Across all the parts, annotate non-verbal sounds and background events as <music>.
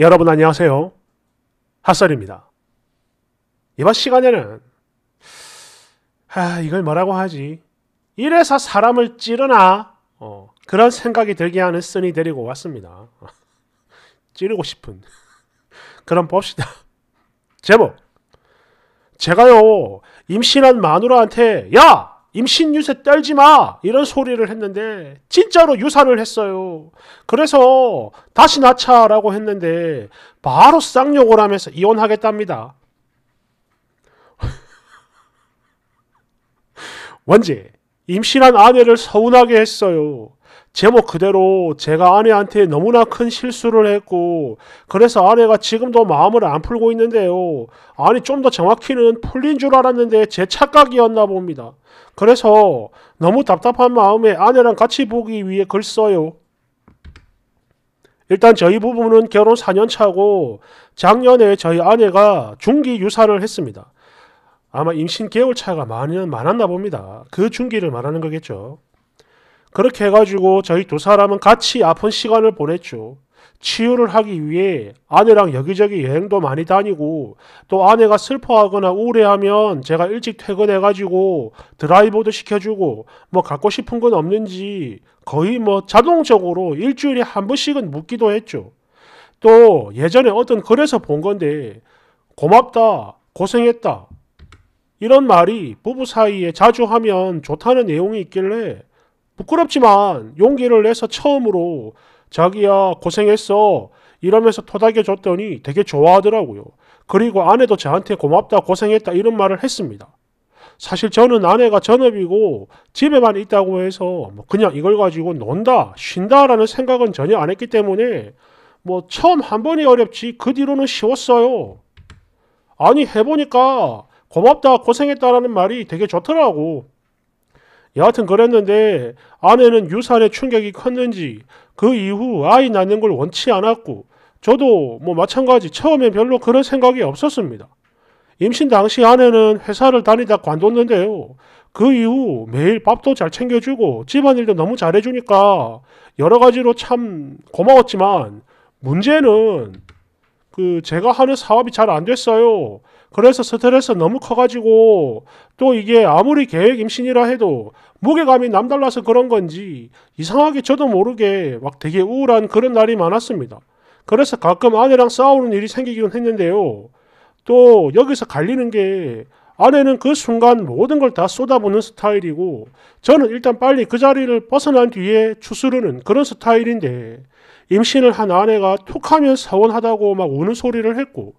여러분 안녕하세요. 핫설입니다. 이번 시간에는 아 이걸 뭐라고 하지? 이래서 사람을 찌르나? 어, 그런 생각이 들게 하는 쓴이 데리고 왔습니다. <laughs> 찌르고 싶은 <laughs> 그럼 봅시다. 제목 제가요 임신한 마누라한테 야 임신 유세 떨지 마 이런 소리를 했는데 진짜로 유산을 했어요. 그래서 다시 낳자라고 했는데 바로 쌍욕을 하면서 이혼하겠답니다. <laughs> 원제 임신한 아내를 서운하게 했어요. 제목 그대로 제가 아내한테 너무나 큰 실수를 했고 그래서 아내가 지금도 마음을 안 풀고 있는데요. 아니 좀 더 정확히는 풀린 줄 알았는데 제 착각이었나 봅니다. 그래서 너무 답답한 마음에 아내랑 같이 보기 위해 글 써요. 일단 저희 부부는 결혼 4년 차고 작년에 저희 아내가 중기 유산을 했습니다. 아마 임신 개월 차가 많이 많았나 봅니다. 그 중기를 말하는 거겠죠. 그렇게 해가지고 저희 두 사람은 같이 아픈 시간을 보냈죠. 치유를 하기 위해 아내랑 여기저기 여행도 많이 다니고 또 아내가 슬퍼하거나 우울해하면 제가 일찍 퇴근해가지고 드라이브도 시켜주고 뭐 갖고 싶은 건 없는지 거의 뭐 자동적으로 일주일에 한 번씩은 묻기도 했죠. 또 예전에 어떤 글에서 본 건데 고맙다 고생했다 이런 말이 부부 사이에 자주 하면 좋다는 내용이 있길래 부끄럽지만 용기를 내서 처음으로 자기야 고생했어 이러면서 토닥여 줬더니 되게 좋아하더라고요. 그리고 아내도 저한테 고맙다 고생했다 이런 말을 했습니다. 사실 저는 아내가 전업이고 집에만 있다고 해서 뭐 그냥 이걸 가지고 논다 쉰다라는 생각은 전혀 안 했기 때문에 뭐 처음 한 번이 어렵지 그 뒤로는 쉬웠어요. 아니 해보니까 고맙다 고생했다라는 말이 되게 좋더라고. 여하튼 그랬는데 아내는 유산의 충격이 컸는지 그 이후 아이 낳는 걸 원치 않았고 저도 뭐 마찬가지 처음엔 별로 그런 생각이 없었습니다. 임신 당시 아내는 회사를 다니다 관뒀는데요. 그 이후 매일 밥도 잘 챙겨주고 집안일도 너무 잘해주니까 여러 가지로 참 고마웠지만 문제는 그 제가 하는 사업이 잘 안 됐어요. 그래서 스트레스 너무 커가지고 또 이게 아무리 계획 임신이라 해도 무게감이 남달라서 그런 건지 이상하게 저도 모르게 막 되게 우울한 그런 날이 많았습니다. 그래서 가끔 아내랑 싸우는 일이 생기긴 했는데요. 또 여기서 갈리는 게 아내는 그 순간 모든 걸 다 쏟아부는 스타일이고 저는 일단 빨리 그 자리를 벗어난 뒤에 추스르는 그런 스타일인데 임신을 한 아내가 툭하면 서운하다고 막 우는 소리를 했고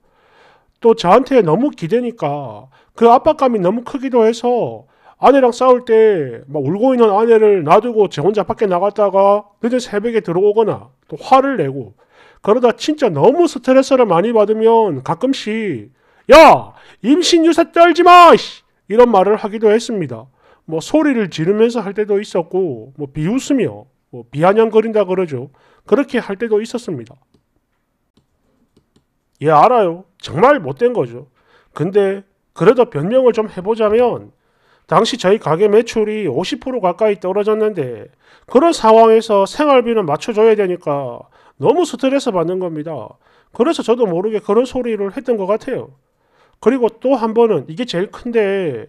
또 저한테 너무 기대니까 그 압박감이 너무 크기도 해서 아내랑 싸울 때 막 울고 있는 아내를 놔두고 저 혼자 밖에 나갔다가 늦은 새벽에 들어오거나 또 화를 내고 그러다 진짜 너무 스트레스를 많이 받으면 가끔씩 야 임신 유세 떨지 마 이런 말을 하기도 했습니다. 뭐 소리를 지르면서 할 때도 있었고 뭐 비웃으며 뭐 비아냥거린다 그러죠. 그렇게 할 때도 있었습니다. 예 알아요. 정말 못된 거죠. 근데 그래도 변명을 좀 해보자면 당시 저희 가게 매출이 50% 가까이 떨어졌는데 그런 상황에서 생활비는 맞춰줘야 되니까 너무 스트레스 받는 겁니다. 그래서 저도 모르게 그런 소리를 했던 것 같아요. 그리고 또 한 번은 이게 제일 큰데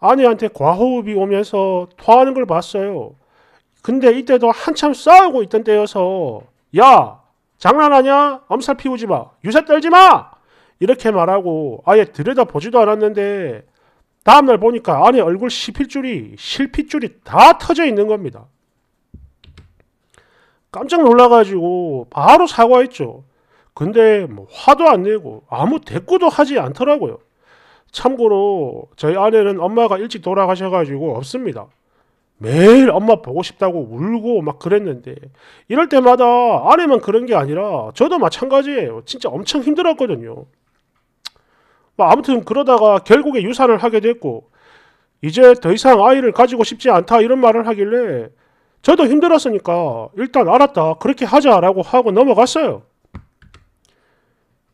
아내한테 과호흡이 오면서 토하는 걸 봤어요. 근데 이때도 한참 싸우고 있던 때여서 야 장난하냐? 엄살 피우지 마. 유세 떨지 마. 이렇게 말하고 아예 들여다보지도 않았는데 다음날 보니까 안에 얼굴 실핏줄이 실핏줄이 다 터져 있는 겁니다. 깜짝 놀라가지고 바로 사과했죠. 근데 뭐 화도 안 내고 아무 대꾸도 하지 않더라고요. 참고로 저희 아내는 엄마가 일찍 돌아가셔가지고 없습니다. 매일 엄마 보고 싶다고 울고 막 그랬는데 이럴 때마다 아내만 그런 게 아니라 저도 마찬가지예요. 진짜 엄청 힘들었거든요. 뭐 아무튼 그러다가 결국에 유산을 하게 됐고 이제 더 이상 아이를 가지고 싶지 않다 이런 말을 하길래 저도 힘들었으니까 일단 알았다 그렇게 하자라고 하고 넘어갔어요.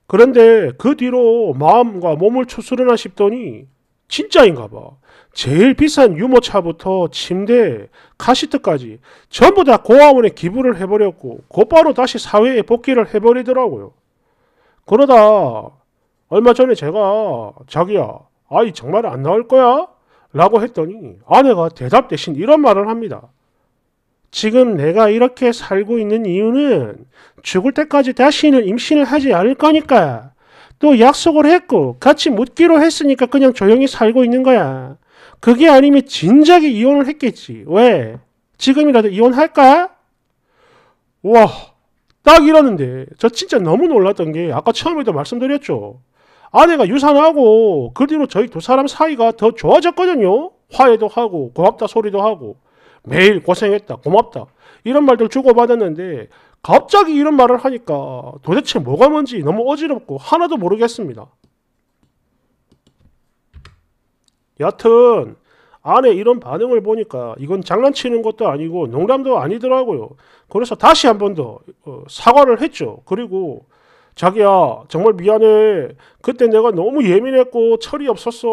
그런데 그 뒤로 마음과 몸을 추스르나 싶더니 진짜인가 봐. 제일 비싼 유모차부터 침대, 카시트까지 전부 다 고아원에 기부를 해버렸고 곧바로 다시 사회에 복귀를 해버리더라고요. 그러다 얼마 전에 제가 자기야 아이 정말 안 나올 거야? 라고 했더니 아내가 대답 대신 이런 말을 합니다. 지금 내가 이렇게 살고 있는 이유는 죽을 때까지 다시는 임신을 하지 않을 거니까 또 약속을 했고 같이 묻기로 했으니까 그냥 조용히 살고 있는 거야. 그게 아니면 진작에 이혼을 했겠지. 왜? 지금이라도 이혼할까? 와, 딱 이러는데 저 진짜 너무 놀랐던 게 아까 처음에도 말씀드렸죠. 아내가 유산하고 그 뒤로 저희 두 사람 사이가 더 좋아졌거든요. 화해도 하고 고맙다 소리도 하고 매일 고생했다 고맙다 이런 말들 주고받았는데 갑자기 이런 말을 하니까 도대체 뭐가 뭔지 너무 어지럽고 하나도 모르겠습니다. 여튼 아내 이런 반응을 보니까 이건 장난치는 것도 아니고 농담도 아니더라고요. 그래서 다시 한 번더 어, 사과를 했죠. 그리고 자기야 정말 미안해. 그때 내가 너무 예민했고 철이 없었어.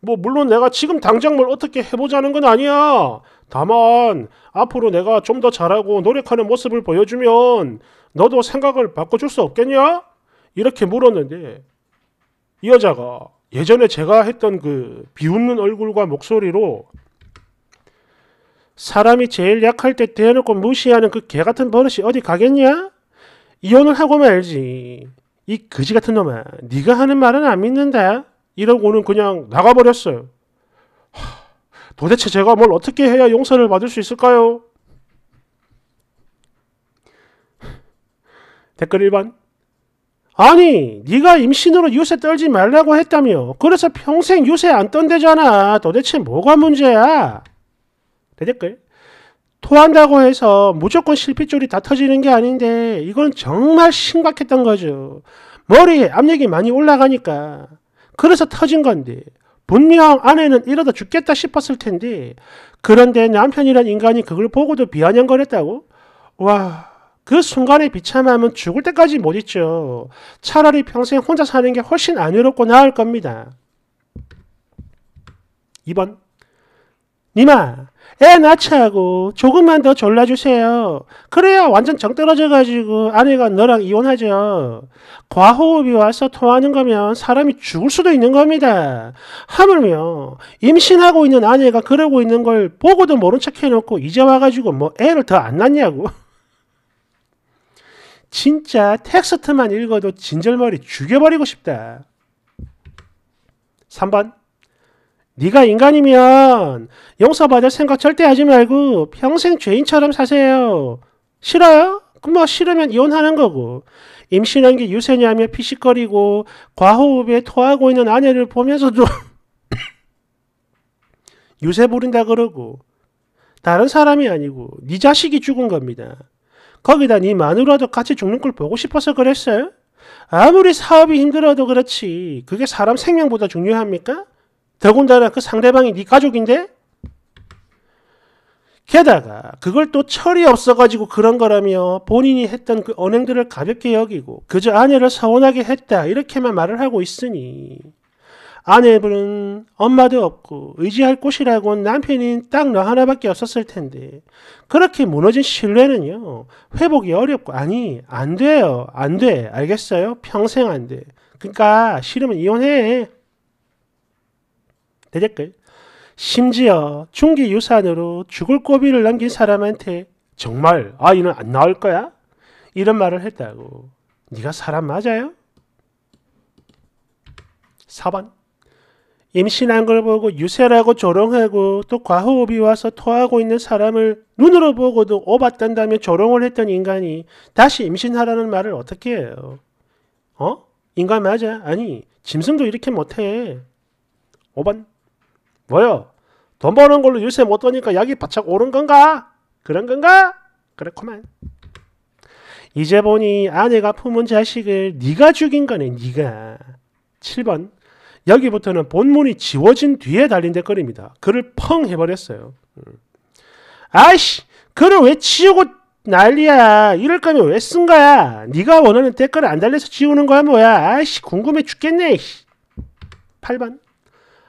뭐 물론 내가 지금 당장 뭘 어떻게 해보자는 건 아니야. 다만 앞으로 내가 좀 더 잘하고 노력하는 모습을 보여주면 너도 생각을 바꿔줄 수 없겠냐? 이렇게 물었는데 이 여자가 예전에 제가 했던 그 비웃는 얼굴과 목소리로 사람이 제일 약할 때 대놓고 무시하는 그 개 같은 버릇이 어디 가겠냐? 이혼을 하고 말지. 이 거지 같은 놈아, 네가 하는 말은 안 믿는다. 이러고는 그냥 나가버렸어요. 도대체 제가 뭘 어떻게 해야 용서를 받을 수 있을까요? 댓글 1번 아니 네가 임신으로 유세 떨지 말라고 했다며 그래서 평생 유세 안 떤대잖아 도대체 뭐가 문제야 대댓글 토한다고 해서 무조건 실핏줄이 다 터지는 게 아닌데 이건 정말 심각했던 거죠 머리에 압력이 많이 올라가니까 그래서 터진 건데 분명 아내는 이러다 죽겠다 싶었을 텐데 그런데 남편이란 인간이 그걸 보고도 비아냥거렸다고? 와, 그 순간의 비참함은 죽을 때까지 못 잊죠. 차라리 평생 혼자 사는 게 훨씬 안 외롭고 나을 겁니다. 2번 니마 애 낳자고 조금만 더 졸라주세요. 그래야 완전 정 떨어져가지고 아내가 너랑 이혼하죠. 과호흡이 와서 통하는 거면 사람이 죽을 수도 있는 겁니다. 하물며 임신하고 있는 아내가 그러고 있는 걸 보고도 모른 척 해놓고 이제 와가지고 뭐 애를 더 안 낳냐고. <laughs> 진짜 텍스트만 읽어도 진절머리 죽여버리고 싶다. 3번 네가 인간이면 용서받을 생각 절대 하지 말고 평생 죄인처럼 사세요. 싫어요? 그럼 뭐 싫으면 이혼하는 거고. 임신한 게 유세냐며 피식거리고 과호흡에 토하고 있는 아내를 보면서도 <laughs> 유세 부린다 그러고 다른 사람이 아니고 네 자식이 죽은 겁니다. 거기다 네 마누라도 같이 죽는 걸 보고 싶어서 그랬어요? 아무리 사업이 힘들어도 그렇지 그게 사람 생명보다 중요합니까? 더군다나 그 상대방이 네 가족인데? 게다가 그걸 또 철이 없어가지고 그런 거라며 본인이 했던 그 언행들을 가볍게 여기고 그저 아내를 서운하게 했다 이렇게만 말을 하고 있으니 아내분은 엄마도 없고 의지할 곳이라고는 남편인 딱 너 하나밖에 없었을 텐데 그렇게 무너진 신뢰는요 회복이 어렵고 아니 안 돼요. 안 돼. 알겠어요? 평생 안 돼. 그러니까 싫으면 이혼해 대댓글. 심지어 중기 유산으로 죽을 고비를 남긴 사람한테 정말 아이는 안 나올 거야? 이런 말을 했다고. 네가 사람 맞아요? 4번. 임신한 걸 보고 유세라고 조롱하고 또 과호흡이 와서 토하고 있는 사람을 눈으로 보고도 오봤단다며 조롱을 했던 인간이 다시 임신하라는 말을 어떻게 해요? 어? 인간 맞아? 아니 짐승도 이렇게 못해. 5번. 뭐요? 돈 버는 걸로 유세 못 떠니까 약이 바짝 오른 건가? 그런 건가? 그렇구만. 이제 보니 아내가 품은 자식을 네가 죽인 거네, 네가. 7번. 여기부터는 본문이 지워진 뒤에 달린 댓글입니다. 글을 펑 해버렸어요. 음. 아이씨, 글을 왜 지우고 난리야. 이럴 거면 왜 쓴 거야? 네가 원하는 댓글을 안 달려서 지우는 거야 뭐야? 아이씨, 궁금해 죽겠네. 8번.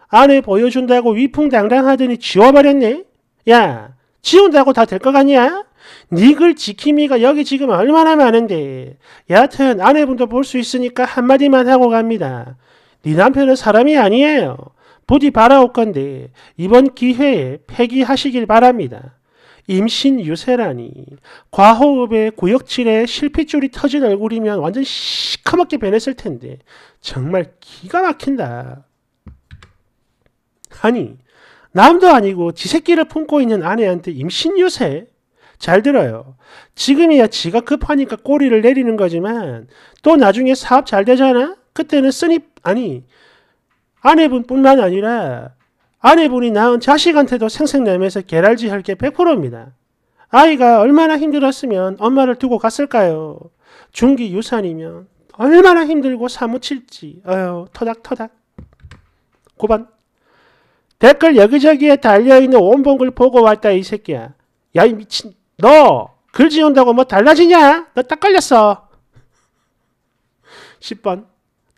아내 보여준다고 위풍당당하더니 지워버렸네. 야, 지운다고 다 될 것 같냐? 니글 지킴이가 여기 지금 얼마나 많은데. 여하튼 아내분도 볼 수 있으니까 한마디만 하고 갑니다. 네 남편은 사람이 아니에요. 부디 바라올 건데 이번 기회에 폐기하시길 바랍니다. 임신 유세라니 과호흡에 구역질에 실핏줄이 터진 얼굴이면 완전 시커멓게 변했을 텐데 정말 기가 막힌다. 아니 남도 아니고 지 새끼를 품고 있는 아내한테 임신 유세? 잘 들어요. 지금이야 지가 급하니까 꼬리를 내리는 거지만 또 나중에 사업 잘 되잖아? 그때는 쓰니 아니 아내분뿐만 아니라 아내분이 낳은 자식한테도 생색내면서 개랄지 할 게 100%입니다. 아이가 얼마나 힘들었으면 엄마를 두고 갔을까요? 중기 유산이면 얼마나 힘들고 사무칠지. 어휴, 터닥터닥. 9번. 댓글 여기저기에 달려있는 원본글 보고 왔다 이 새끼야. 야 이 미친 너 글 지운다고 뭐 달라지냐? 너 딱 걸렸어. 10번.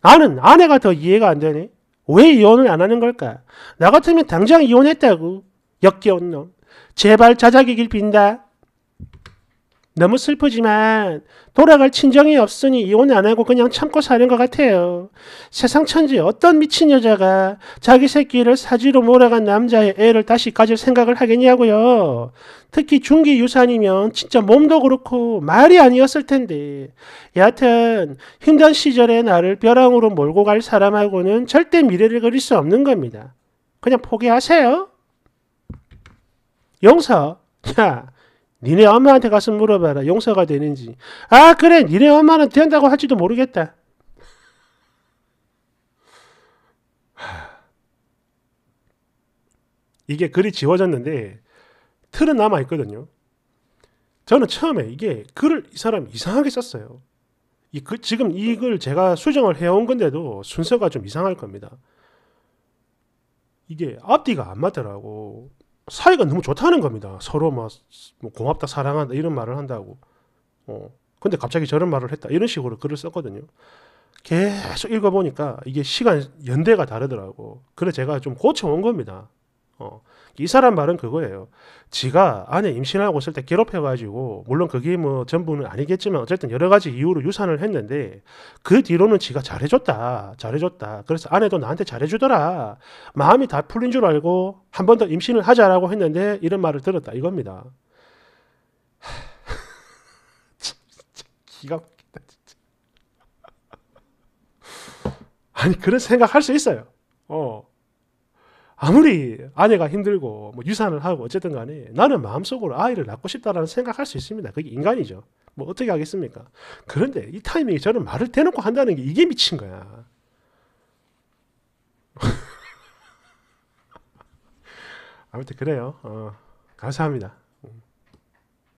나는 아내가 더 이해가 안 되네. 왜 이혼을 안 하는 걸까? 나 같으면 당장 이혼했다고. 역겨운 놈. 제발 자작이길 빈다. 너무 슬프지만 돌아갈 친정이 없으니 이혼 안 하고 그냥 참고 사는 것 같아요. 세상 천지 어떤 미친 여자가 자기 새끼를 사지로 몰아간 남자의 애를 다시 가질 생각을 하겠냐고요. 특히 중기 유산이면 진짜 몸도 그렇고 말이 아니었을 텐데. 여하튼 힘든 시절에 나를 벼랑으로 몰고 갈 사람하고는 절대 미래를 그릴 수 없는 겁니다. 그냥 포기하세요. 용서. 야, 니네 엄마한테 가서 물어봐라. 용서가 되는지. 아, 그래. 니네 엄마는 된다고 할지도 모르겠다. 이게 글이 지워졌는데 틀은 남아 있거든요. 저는 처음에 이게 글을 이 사람 이상하게 썼어요. 이 글, 지금 이 글 제가 수정을 해온 건데도 순서가 좀 이상할 겁니다. 이게 앞뒤가 안 맞더라고. 사이가 너무 좋다는 겁니다. 서로 뭐, 뭐 고맙다, 사랑한다 이런 말을 한다고. 어. 근데 갑자기 저런 말을 했다. 이런 식으로 글을 썼거든요. 계속 읽어보니까 이게 시간 연대가 다르더라고. 그래서 제가 좀 고쳐온 겁니다. 어. 이 사람 말은 그거예요. 지가 아내 임신하고 있을 때 괴롭혀가지고 물론 그게 뭐 전부는 아니겠지만 어쨌든 여러 가지 이유로 유산을 했는데 그 뒤로는 지가 잘해줬다, 잘해줬다. 그래서 아내도 나한테 잘해주더라. 마음이 다 풀린 줄 알고 한 번 더 임신을 하자라고 했는데 이런 말을 들었다 이겁니다. <laughs> 진짜 기가 막히다 진짜. 아니 그런 생각 할 수 있어요. 어. 아무리 아내가 힘들고 뭐 유산을 하고 어쨌든 간에 나는 마음속으로 아이를 낳고 싶다라는 생각할 수 있습니다. 그게 인간이죠. 뭐 어떻게 하겠습니까? 그런데 이 타이밍에 저는 말을 대놓고 한다는 게 이게 미친 거야. <laughs> 아무튼 그래요. 어, 감사합니다.